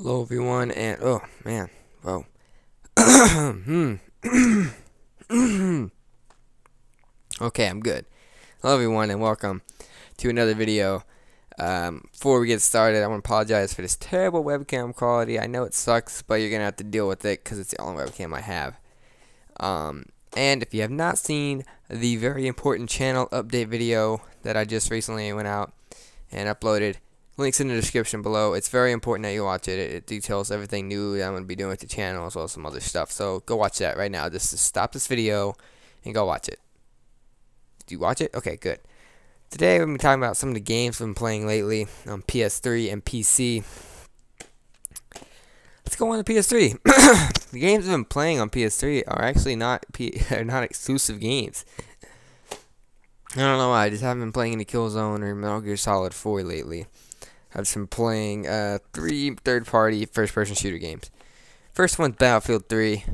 Hello everyone and oh man, whoa. Okay, I'm good. Hello everyone and welcome to another video. Um, before we get started, I want to apologize for this terrible webcam quality. I know it sucks, but you're going to have to deal with it because it's the only webcam I have. Um, and if you have not seen the very important channel update video that I just recently went out and uploaded, Links in the description below. It's very important that you watch it. It, it details everything new that I'm going to be doing with the channel as well as some other stuff. So go watch that right now. Just stop this video and go watch it. Did you watch it? Okay, good. Today we're going to be talking about some of the games I've been playing lately on PS3 and PC. Let's go on to PS3. the games I've been playing on PS3 are actually not P are not exclusive games. I don't know why. I just haven't been playing any Killzone or Metal Gear Solid 4 lately. I've been playing uh, three third-party first-person shooter games. First one's Battlefield 3.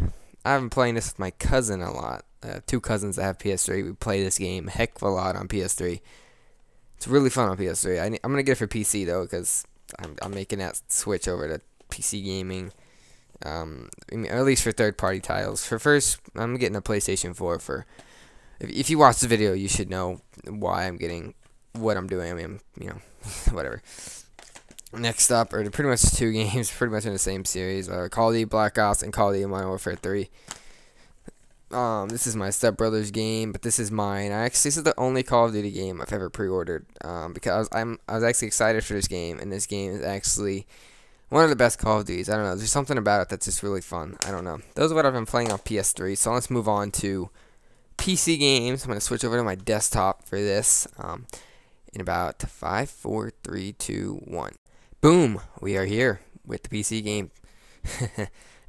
I've been playing this with my cousin a lot. Uh, two cousins that have PS3. We play this game heck of a lot on PS3. It's really fun on PS3. I, am gonna get it for PC though because I'm, I'm making that switch over to PC gaming. Um, I mean, at least for third-party titles. For first, I'm getting a PlayStation 4 for. If, if you watch the video, you should know why I'm getting what I'm doing. I mean, you know, whatever. Next up are pretty much two games, pretty much in the same series: uh, Call of Duty Black Ops and Call of Duty Modern Warfare 3. Um, this is my stepbrother's game, but this is mine. I actually this is the only Call of Duty game I've ever pre-ordered um, because I'm I was actually excited for this game, and this game is actually one of the best Call of Duties. I don't know, there's something about it that's just really fun. I don't know. Those are what I've been playing on PS3. So let's move on to PC games. I'm gonna switch over to my desktop for this. Um, in about five, four, three, two, one. Boom! We are here with the PC game.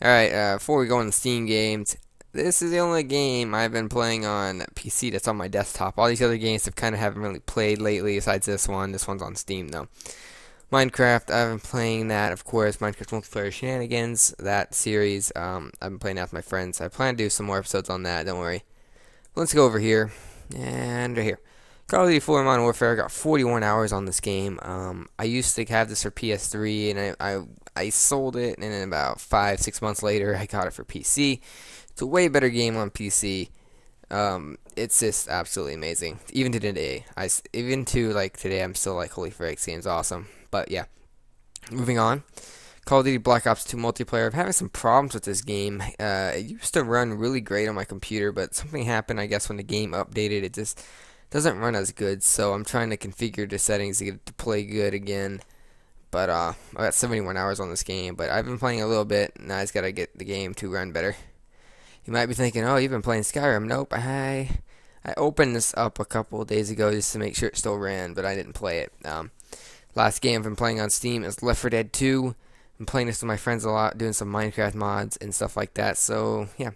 Alright, uh, before we go on Steam games, this is the only game I've been playing on PC that's on my desktop. All these other games I've kind of haven't really played lately, besides this one. This one's on Steam, though. Minecraft, I've been playing that, of course, Minecraft Multiplayer Shenanigans, that series. Um, I've been playing that with my friends. I plan to do some more episodes on that, don't worry. Let's go over here, and right here. Call of Duty 4 Modern Warfare. I got 41 hours on this game. Um, I used to have this for PS3, and I, I, I sold it, and then about five, six months later, I got it for PC. It's a way better game on PC. Um, it's just absolutely amazing. Even to today, I even to like today, I'm still like, holy frick, this game's awesome. But yeah, moving on. Call of Duty Black Ops 2 multiplayer. I'm having some problems with this game. Uh, it used to run really great on my computer, but something happened, I guess, when the game updated. It just doesn't run as good, so I'm trying to configure the settings to get it to play good again. But uh, I got 71 hours on this game, but I've been playing a little bit. Now I just gotta get the game to run better. You might be thinking, oh, you've been playing Skyrim. Nope, I I opened this up a couple days ago just to make sure it still ran, but I didn't play it. Um, last game I've been playing on Steam is Left 4 Dead 2. I'm playing this with my friends a lot, doing some Minecraft mods and stuff like that. So yeah,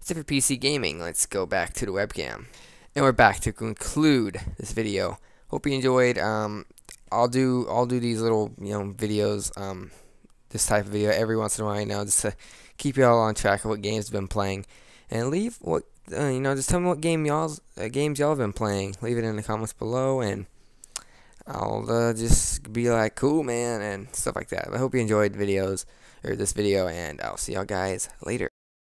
it's it for PC gaming. Let's go back to the webcam. And we're back to conclude this video. Hope you enjoyed. Um, I'll do I'll do these little you know videos, um, this type of video every once in a while now, just to keep y'all on track of what games have been playing, and leave what uh, you know. Just tell me what game y'all's uh, games y'all have been playing. Leave it in the comments below, and I'll uh, just be like, cool man, and stuff like that. I hope you enjoyed videos or this video, and I'll see y'all guys later.